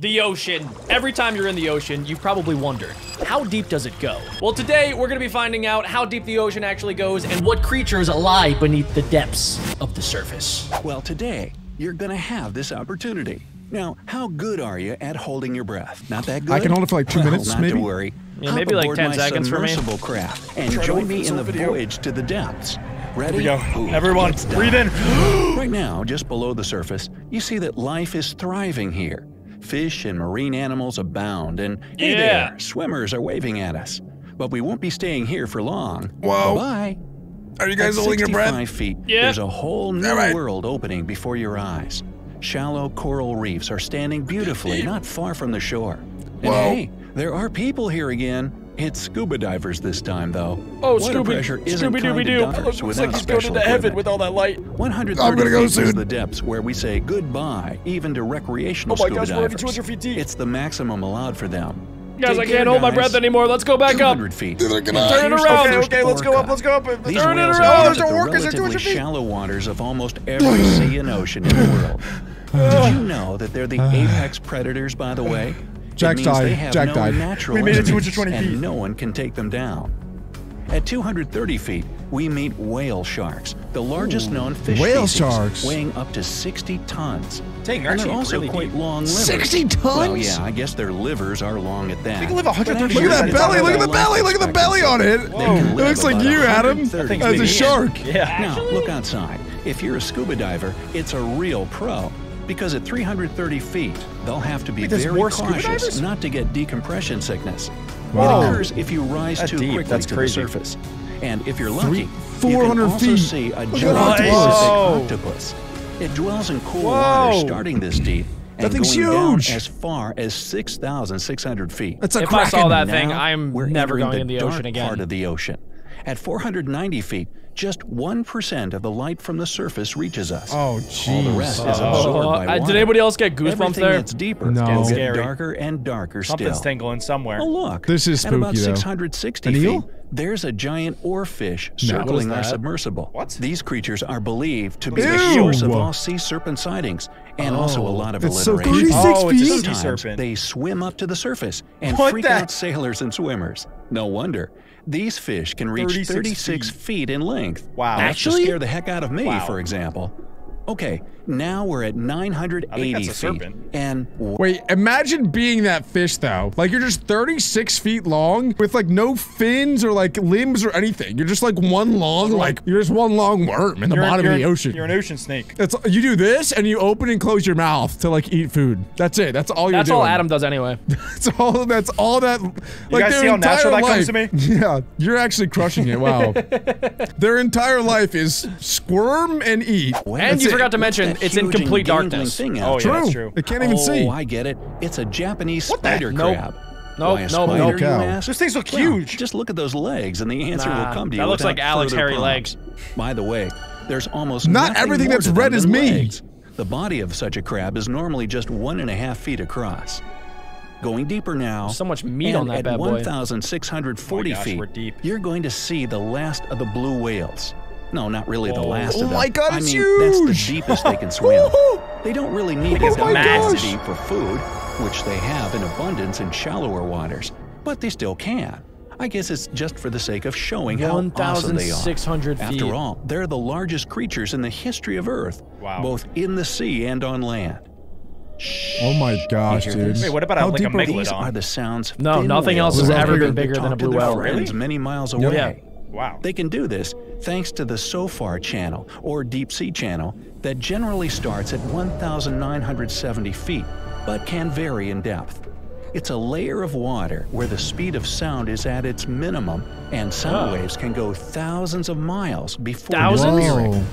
The ocean. Every time you're in the ocean, you've probably wondered, how deep does it go? Well, today we're gonna be finding out how deep the ocean actually goes and what creatures lie beneath the depths of the surface. Well, today, you're gonna have this opportunity. Now, how good are you at holding your breath? Not that good? I can hold it for like two Well, minutes, not maybe? to worry. Yeah, Hop maybe like 10 seconds for me. submersible craft and Try join me in the video. voyage to the depths. Ready? Here we go. Ooh, Everyone, breathe in. right now, just below the surface, you see that life is thriving here. Fish and marine animals abound, and hey Yeah. there, swimmers are waving at us. But we won't be staying here for long. Wow. Bye. Are you guys At holding your breath? 65 feet, Yeah. there's a whole new All right. world opening before your eyes. Shallow coral reefs are standing beautifully not far from the shore. And Whoa. hey, there are people here again. It's scuba divers this time, though. Oh, Water Scooby, pressure isn't Scooby kind Dooby to Doo. divers Looks without like he's going special into heaven equipment. with all that light. 130 I'm gonna go feet is soon. the depths where we say goodbye, even to recreational Oh my scuba gosh, we're already divers. 200 feet deep. It's the maximum allowed for them. Guys, Take I care, can't hold my guys. breath anymore. Let's go back up. 200 feet. Neither can I. Turn it Here's around. the Okay, first okay, let's go orca. up, let's go up. These Turn it whales around. are There's in no the orcas at 200 relatively feet. shallow waters of almost every sea and ocean in the world. Did you know that they're the apex predators, by the way? Jack's it means died. They have Jack no died. Natural We made it enemies, 220 feet. and no one can take them down. At 230 feet, we meet whale sharks, the largest known fish Whale species, sharks. weighing up to 60 tons. Dang, they're and they're also really quite deep. long livers. 60 tons? Well, yeah, I guess their livers are long at that. They can live 130 But Look at that belly, look at the belly, look at the belly on it. expectancy. They can It looks like you, Adam, 130 as a shark. Yeah. now, look outside. If you're a scuba diver, it's a real pro. Because at 330 feet, they'll have to be Wait, very cautious not to get decompression sickness. Wow. It occurs if you rise That's too deep. quickly That's to crazy. the surface. And if you're lucky, 400 you can also feet. see a giant that Pacific Whoa. octopus. It dwells in cool Whoa. water starting this deep and That thing's going down huge. as far as 6,600 feet. That's a If I saw that Now, thing, I'm we're never entering going in the dark ocean again. Part of the ocean. At 490 feet, just 1% of the light from the surface reaches us. Oh, All the jeez. rest is Oh, absorbed by uh, did anybody else get goosebumps Everything there? that's deeper No. will Getting scary. darker and darker Something's still. tingling somewhere. Oh look! This is spooky, At about spooky, though. 660 feet, eel? There's a giant oarfish No. circling our submersible. What? These creatures are believed to be the source of all sea serpent sightings, and also a lot of oh, It's so alliteration. creepy. Oh, it's a sea serpent. they swim up to the surface and What freak the- out sailors and swimmers. No wonder. These fish can reach 36 36, feet. feet in length. Wow. Enough Actually? to scare the heck out of me, Wow. for example. Okay, now we're at 980 that's a feet. And Wait, imagine being that fish though. Like you're just 36 feet long with like no fins or like limbs or anything. You're just like one long, like you're just one long worm in the You're bottom you're of the ocean. You're an ocean snake. It's you do this and you open and close your mouth to like eat food. That's it. That's all you're That's doing. all Adam does anyway. That's all. That's all that. Like guys see how natural that life, comes to me? Yeah, you're actually crushing it. Wow. their entire life is squirm and eat. Well, And that's you it. forgot to mention that it's in complete darkness. Thing Oh, yeah, there? that's true. It can't even oh, see. I get it. It's a Japanese What the- spider Nope. crab. Nope, Why a nope, spider, nope. you Cow. ask? Those things look Well, huge. just look at those legs, and the answer Nah, will come to you. that looks like Alec's further hairy legs. By the way, there's almost Not everything more that's red is than me. The body of such a crab is normally just one and a half feet across. Going deeper now. So much meat and on that at bad boy. 1,640 Oh my gosh, feet, we're deep. you're going to see the last of the blue whales. No, not really the oh last Oh of them. my God, I it's mean, that's the deepest they can swim. They don't really need to it's get down deep for food, which they have in abundance in shallower waters, but they still can. I guess it's just for the sake of showing how awesome they are. 1,600 feet. After all, they're the largest creatures in the history of Earth, Wow. both in the sea and on land. Oh my gosh, hear dude. this? Wait, what about a- How like a deep are megalodon? These are the sounds. No, nothing else has ever been bigger than a blue whale. friends Really? Many miles Yep. away. Yeah. Wow. They can do this thanks to the SOFAR channel, or deep sea channel, that generally starts at 1,970 feet, but can vary in depth. It's a layer of water where the speed of sound is at its minimum, and sound Oh. waves can go thousands of miles before Thousands? disappearing.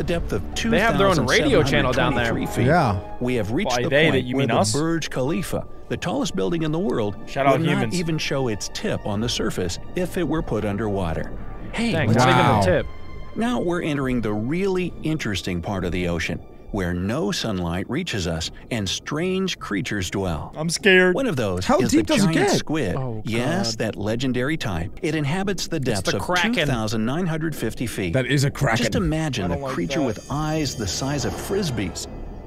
Whoa. At the depth of two. They have their own radio channel down there. 2,723 feet, Yeah. we have reached By the they, point that you where mean the us? Burj Khalifa, the tallest building in the world, Shout out would not humans. even show its tip on the surface if it were put underwater. Hey, Thanks. let's Not even Wow. a tip. now we're entering the really interesting part of the ocean, where no sunlight reaches us and strange creatures dwell. I'm scared. One of those How is deep the does it giant get? squid. Oh, yes, that legendary type. It inhabits the depths the of Kraken. 2,950 feet. That is a kraken. Just imagine a like creature that. with eyes the size of frisbees.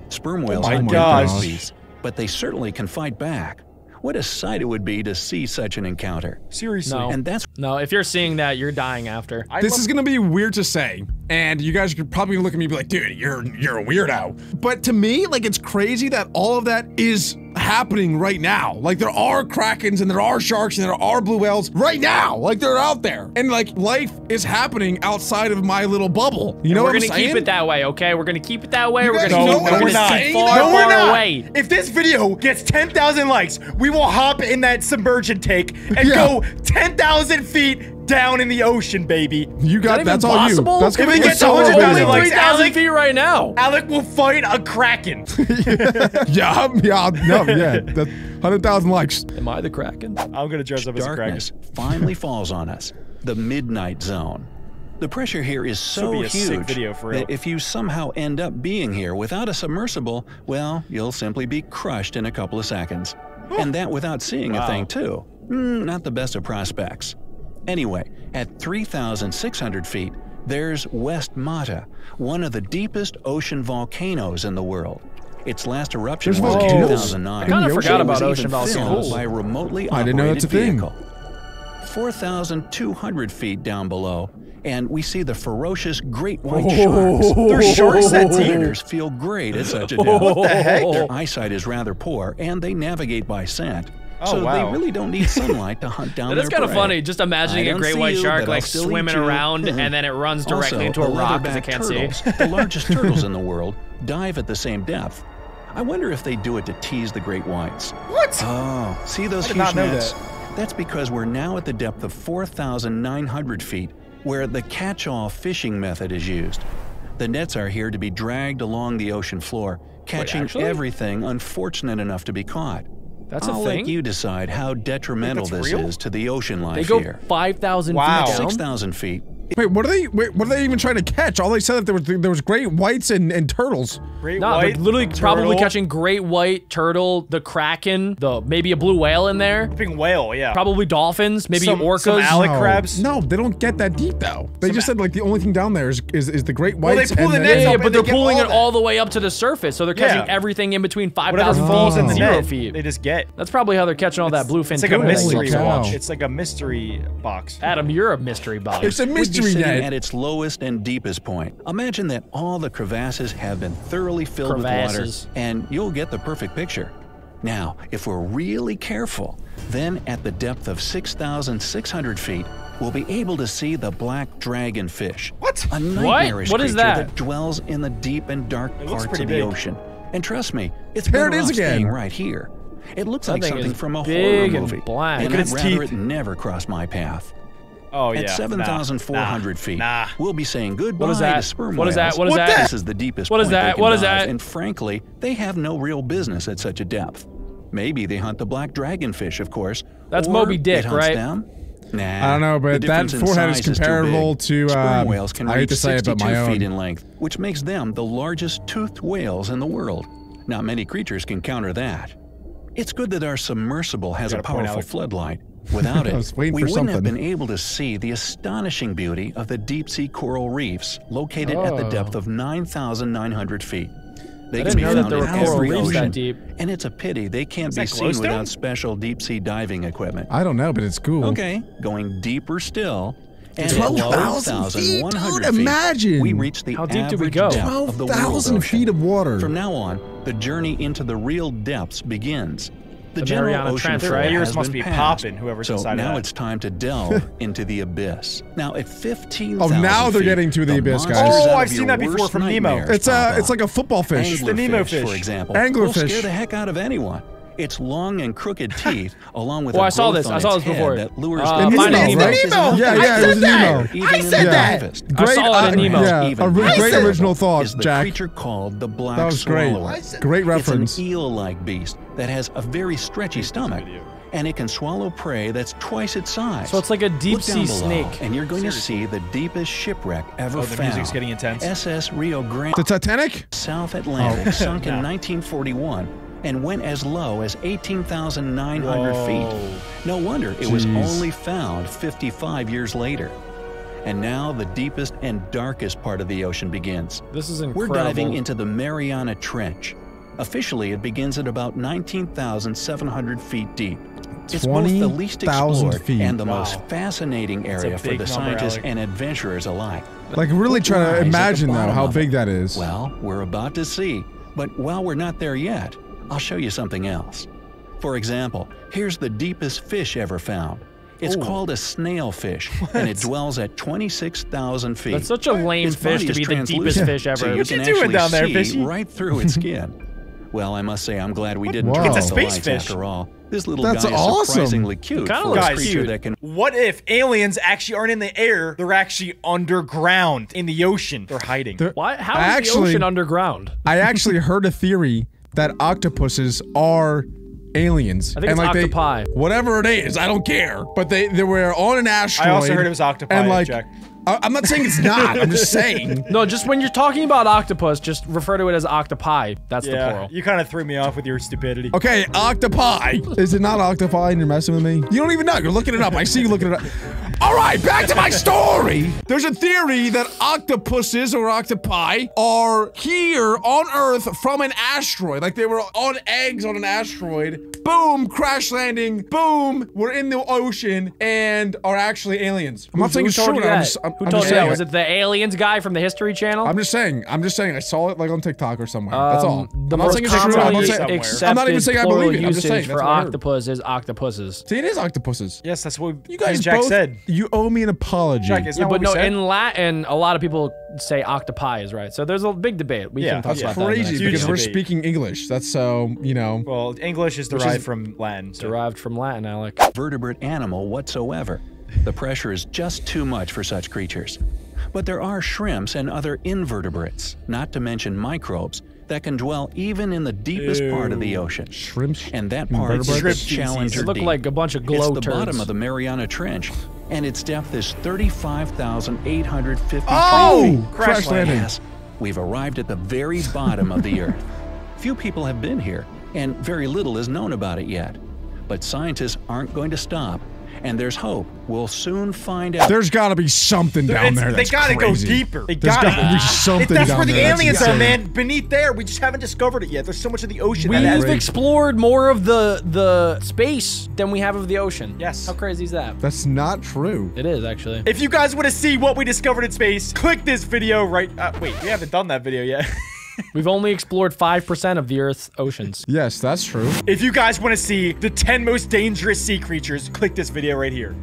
Sperm oh whales my are gosh. frisbees. but they certainly can fight back. What a sight it would be to see such an encounter. Seriously. No. And that's No, if you're seeing that, you're dying after. I This is gonna be weird to say, and you guys are probably gonna look at me and be like, dude, you're you're a weirdo. But to me, like it's crazy that all of that is happening right now. Like there are krakens and there are sharks and there are blue whales right now. Like they're out there. And like life is happening outside of my little bubble. You know we're what I'm gonna saying? keep it that way, okay? We're gonna keep it that way. You we're gonna know what we're I'm saying? far, no, we're far not. away. If this video gets 10,000 likes, we will hop in that submersion tank and Yeah. go 10,000 feet down in the ocean, baby. You got that that's even all possible? you. That's If gonna it be a gets solo 100,000 Only video. likes, 3,000 Alec- feet right now. Alec will fight a kraken. yeah, yeah, no, yeah. That's hundred thousand likes. Am I the Kraken? I'm gonna dress up as a kraken. darkness finally falls on us. The midnight zone. The pressure here is so would be a sick huge video for that if you somehow end up being here without a submersible, well, you'll simply be crushed in a couple of seconds. and that without seeing a thing, too. Mm, not the best of prospects. Anyway, at 3,600 feet, there's West Mata, one of the deepest ocean volcanoes in the world. Its last eruption There's was in 2009. I kinda forgot about ocean volcanoes. by a remotely I didn't know operated that's a thing. vehicle. 4,200 feet down below, and we see the ferocious great white oh. sharks. There's sharks that deep. Predators feel great at such a depth. What the heck? Their eyesight is rather poor, and they navigate by scent. Oh, so wow. they really don't need sunlight to hunt down That their is kind of funny, just imagining a great white you, shark like swimming around and then it runs directly Also, into a rock because it can't turtles, see. the largest turtles in the world, dive at the same depth. I wonder if they do it to tease the great whites. What? Oh, see those I huge nets? that. That's because we're now at the depth of 4,900 feet, where the catch-all fishing method is used. The nets are here to be dragged along the ocean floor, catching actually? everything unfortunate enough to be caught. That's a I'll thing? let you decide how detrimental this real? is to the ocean life They life go here. 5,000 Wow. feet down. 6,000 feet. Wait, what are they? Wait, what are they even trying to catch? All they said that there was there was great whites and, and turtles. Great No, they're white literally probably turtle. catching great white turtle, the kraken, the maybe a blue whale in there, Big whale, yeah. probably dolphins, maybe Some- orcas. some allic- no, crabs? No, they don't get that deep though. They just said like the only thing down there is is, is the great Well, they whites. pull and the then- nets yeah, up yeah, and but they they're get pulling all it all the way up to the surface, so they're catching Yeah. everything in between Whatever 5,000 falls feet in and the zero net, feet. they just get. That's probably how they're catching all that bluefin It's like a tuna mystery you love to cow. watch. It's like a mystery box. Adam, you're a mystery box. It's a mystery sitting net. at its lowest and deepest point. Imagine that all the crevasses have been thoroughly filled Crevasses. with water, and you'll get the perfect picture. Now, if we're really careful, then at the depth of 6,600 feet, we'll be able to see the black dragonfish. What? A nightmarish What is creature that? dwells in the deep and dark looks parts of the big. ocean. And trust me, it's There better it is off staying again. right here. It looks That like something from a big horror and movie. black. And Look at I'd its rather teeth. it never cross my path. Oh yeah. At 7,400 feet, Nah. we'll be saying goodbye What is that? to sperm whales. What is that? whales. What is What that? the- This is the deepest What is point they that? can What is dive, that? And frankly, they have no real business at such a depth. Maybe they hunt the black dragonfish, of course. That's or Moby Dick, it hunts right? Them. Nah, I don't know, but the that difference in forehead is comparable big. to, Sperm um, whales can I hate reach to say it, but 62 my feet in length, which makes them the largest toothed whales in the world. Not many creatures can counter that. It's good that our submersible has a powerful floodlight. Without it, I was waiting we wouldn't have been able to see the astonishing beauty of the deep sea coral reefs located at the Oh. depth of 9,900 feet. They I can be found there were in coral every that ocean, deep. and it's a pity they can't be seen glowstone? without special deep sea diving equipment. I don't know, but it's cool. Okay, going deeper still. 12,000 feet, 12,100 dude, feet, imagine. we reach the How deep do we go? depth of the world 12,000 feet of water. From now on, the journey into the real depths begins. The, The general Mariana ocean Trench, floor right? Ears must be popping, whoever's so inside now that. it's time to delve into the abyss. Now at fifteen. Oh, now they're feet, getting to the abyss, guys. Oh, I've seen that before from Nemo. It's uh, a it's like a football fish. the Nemo fish. for example, Anglerfish. will scare the heck out of anyone. Its long and crooked teeth, along with Oh, a I saw growth this. on I saw its this before. head that lures Uh, the Nemo, predators right? is enough Yeah, to yeah, it was scare Nemo. I said the that. bravest. I saw it in Nemo. Yeah, Even a re- great original thought, is the Jack. creature called the black That was great. swallower. Great reference. It's an eel-like beast that has a very stretchy stomach, and it can swallow prey that's twice its size. So it's like a deep Look sea below, snake. and you're going to see the deepest shipwreck ever Oh, the found. music's getting intense. SS Rio Grande. The Titanic? South Atlantic sunk in 1941 and went as low as 18,900 feet. No wonder it was only found 55 years later. And now the deepest and darkest part of the ocean begins. This is incredible. We're diving into the Mariana Trench. Officially, it begins at about 19,700 feet deep. It's both the least explored feet. and the Wow. most fascinating area for the number, scientists Alec. and adventurers alike. Like, really What try to imagine, though, how big that is. Well, we're about to see. But while we're not there yet, I'll show you something else. For example, here's the deepest fish ever found. It's called a snailfish, and it dwells at 26,000 feet. That's such a lame Its fish to be the deepest fish ever. So you What can you doing actually down there, see fishy? right through its skin. Well, I must say I'm glad we didn't Wow. turn off It's the a space lights fish. after all. This little That's guy is awesome. surprisingly cute Kinda for a Guys, creature cute. that can What if aliens actually aren't in the air? They're actually underground in the ocean. They're hiding. They're- Why? How I is actually- the ocean underground? I actually heard a theory that octopuses are aliens. I think and it's like they- octopi. whatever it is, I don't care. But they they were on an asteroid. I also heard it was octopi, And like, Jack. I, I'm not saying it's not. I'm just saying. No, just when you're talking about octopus, just refer to it as octopi. That's the yeah, plural. you kind of threw me off with your stupidity. Okay, octopi. Is it not octopi and you're messing with me? You don't even know. You're looking it up. I see you looking it up. All right, back to my story. There's a theory that octopuses or octopi are here on Earth from an asteroid. Like they were on eggs on an asteroid. Boom, crash landing. Boom, we're in the ocean and are actually aliens. I'm not saying it's told true. I'm just, I'm, Who I'm told you that? saying. Was it the aliens guy from the History Channel? I'm just saying. I'm just saying. I saw it like on TikTok or somewhere. That's all. Um, The I'm not most saying it's true. I'm not saying, I'm not even saying I believe it. I'm just usage saying. For what I heard. octopus is octopuses. See, it is octopuses. Yes, that's what You guys Jack both. said. You owe me an apology. Jack, it's Yeah, but what we no, said. in Latin, a lot of people say octopi is right. So there's a big debate. We Yeah, can talk that's about that. crazy next because we're debate. speaking English. That's so you know. well, English is derived is- from Latin. So. derived from Latin, Alec. vertebrate animal whatsoever. The pressure is just too much for such creatures. But there are shrimps and other invertebrates, not to mention microbes, that can dwell even in the deepest part of the ocean. Shrimps And that part is Shrimp Challenger species. They look Deep. like a bunch of It's the turds. bottom of the Mariana Trench, and its depth is 35,853 Oh! feet. Crash landing. Yes, we've arrived at the very bottom of the Earth. Few people have been here, and very little is known about it yet. But scientists aren't going to stop, and there's hope. We'll soon find out. There's got to be something down It's- there. they That's gotta crazy. go deeper. They There's gotta gotta go be something That's down where the there. Aliens are, man. Beneath there, we just haven't discovered it yet. There's so much of the ocean We've that has. explored more of the the space than we have of the ocean. Yes. How crazy is that? That's not true. It is actually. If you guys want to see what we discovered in space, click this video right. Uh, wait, we haven't done that video yet. We've only explored 5% of the Earth's oceans. Yes, that's true. if you guys want to see the 10 most dangerous sea creatures, click this video right here.